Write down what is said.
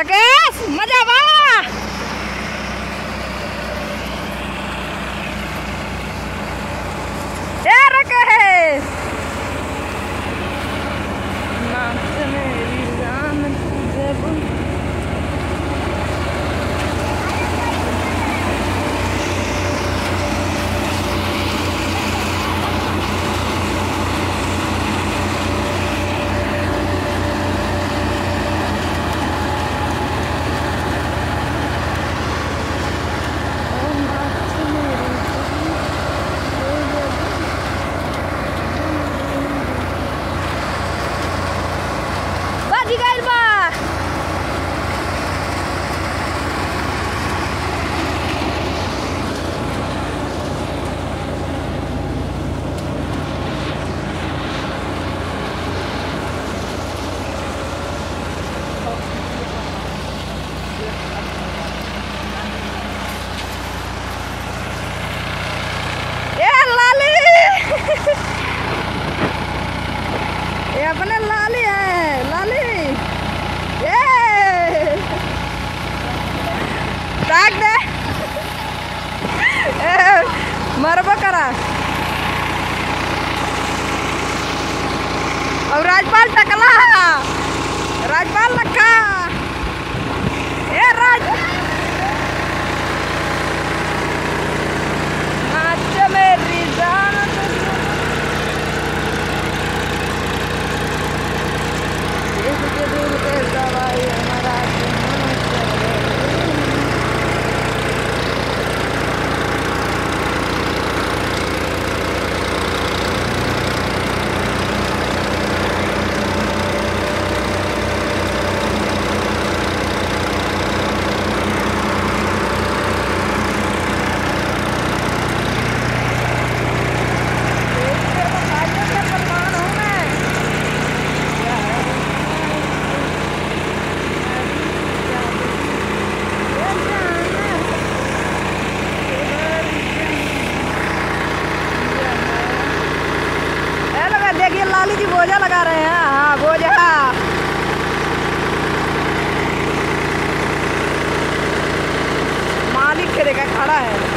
राकेश मज़ा ए राकेश। नाच मेरी तुझे और राजपाल टकला। राजपाल लाली जी बोझा लगा रहे हैं। हाँ गोजा मालिक के देखा खड़ा है।